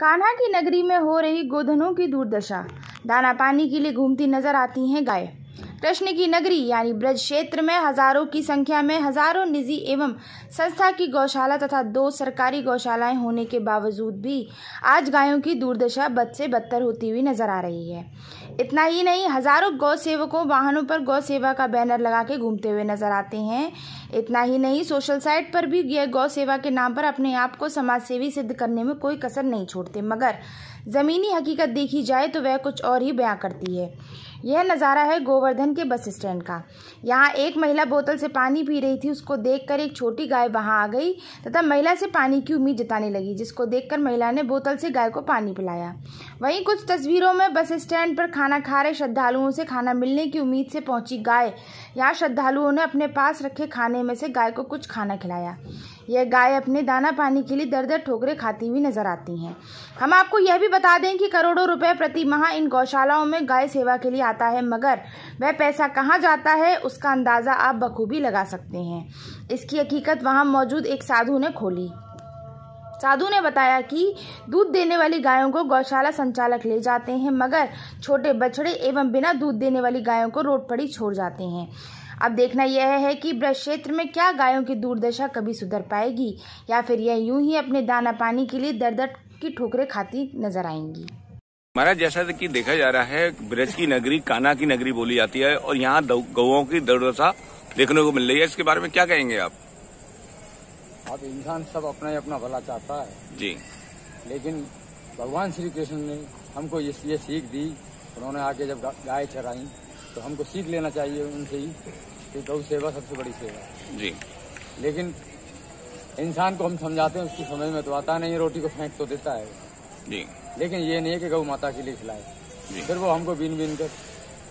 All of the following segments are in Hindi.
कान्हा की नगरी में हो रही गोधनों की दुर्दशा। दाना पानी के लिए घूमती नज़र आती हैं गाय। कृष्ण की नगरी यानी ब्रज क्षेत्र में हज़ारों की संख्या में हज़ारों निजी एवं संस्था की गौशाला तथा दो सरकारी गौशालाएँ होने के बावजूद भी आज गायों की दुर्दशा बद से बदतर होती हुई नज़र आ रही है। इतना ही नहीं, हज़ारों गौ सेवकों वाहनों पर गौ सेवा का बैनर लगा के घूमते हुए नज़र आते हैं। इतना ही नहीं, सोशल साइट पर भी यह गौ सेवा के नाम पर अपने आप को समाज सेवी सिद्ध करने में कोई कसर नहीं छोड़ते, मगर ज़मीनी हकीकत देखी जाए तो वह कुछ और ही बयां करती है। यह नज़ारा है गोवर्धन के बस स्टैंड का। यहाँ एक महिला बोतल से पानी पी रही थी, उसको देखकर एक छोटी गाय वहाँ आ गई तथा महिला से पानी की उम्मीद जताने लगी, जिसको देखकर महिला ने बोतल से गाय को पानी पिलाया। वहीं कुछ तस्वीरों में बस स्टैंड पर खाना खा रहे श्रद्धालुओं से खाना मिलने की उम्मीद से पहुँची गाय। यहाँ श्रद्धालुओं ने अपने पास रखे खाने में से गाय को कुछ खाना खिलाया। यह गाय अपने दाना पानी के लिए दर दर ठोकरे खाती हुई नज़र आती हैं। हम आपको यह भी बता दें कि करोड़ों रुपए प्रति माह इन गौशालाओं में गाय सेवा के लिए आता है, मगर वह पैसा कहाँ जाता है, उसका अंदाज़ा आप बखूबी लगा सकते हैं। इसकी हकीकत वहाँ मौजूद एक साधु ने खोली। साधु ने बताया कि दूध देने वाली गायों को गौशाला संचालक ले जाते हैं, मगर छोटे बछड़े एवं बिना दूध देने वाली गायों को रोड पर ही छोड़ जाते हैं। अब देखना यह है कि ब्रज क्षेत्र में क्या गायों की दुर्दशा कभी सुधर पाएगी या फिर यह यूँ ही अपने दाना पानी के लिए दर दर की ठोकरें खाती नज़र आएँगी। महाराज जैसा कि देखा जा रहा है ब्रज की नगरी काना की नगरी बोली जाती है और यहाँ गौओं की दुर्दशा देखने को मिल रही है। इसके बारे में क्या कहेंगे आप? अब इंसान सब अपना ही अपना भला चाहता है। जी। लेकिन भगवान श्री कृष्ण ने हमको ये, ये सीख दी उन्होंने आके जब गाय चराई तो हमको सीख लेना चाहिए उनसे ही कि गौ सेवा सबसे बड़ी सेवा है। जी। लेकिन इंसान को हम समझाते हैं उसकी समझ में तो आता नहीं रोटी को फेंक तो देता है। जी। लेकिन ये नहीं है कि गौ माता के लिए खिलाए। फिर वो हमको बीन बीन कर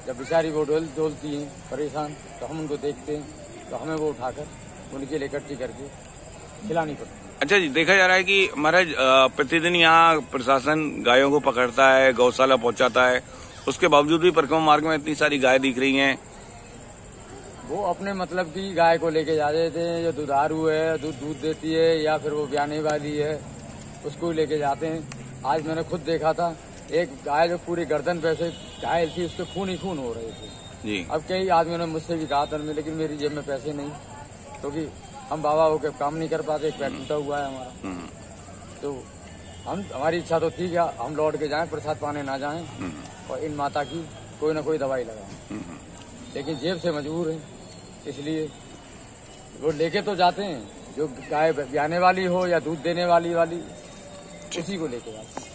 जब बेचारी वो डोल डोलती हैं परेशान तो हम उनको देखते हैं तो हमें वो उठाकर उनके लिए इकट्ठी करके खिलानी पड़ती अच्छा जी देखा जा रहा है कि महाराज प्रतिदिन यहाँ प्रशासन गायों को पकड़ता है गौशाला पहुंचाता है उसके बावजूद भी परिक्रमा मार्ग में इतनी सारी गाय दिख रही हैं। वो अपने मतलब की गाय को लेके जा रहे थे जो दुधारू है दूध दूध देती है या फिर वो ब्याने वाली है उसको लेके जाते हैं। आज मैंने खुद देखा था एक गाय जो पूरी गर्दन पे से घायल थी उसके खून ही खून हो रहे थे। जी। अब कई आदमियों ने मुझसे भी कहा था लेकिन मेरी जेब में पैसे नहीं क्योंकि तो हम बाबा होकर काम नहीं कर पाते पैर टूटा हुआ है हमारा। हम्म। तो हम हमारी इच्छा तो थी क्या हम लौट के जाएँ प्रसाद पाने ना जाएँ। हम्म। और इन माता की कोई ना कोई दवाई लगाएँ हम्म। लेकिन जेब से मजबूर है इसलिए वो लेके तो जाते हैं जो गाय ब्याने वाली हो या दूध देने वाली वाली उसी को लेके जाते हैं।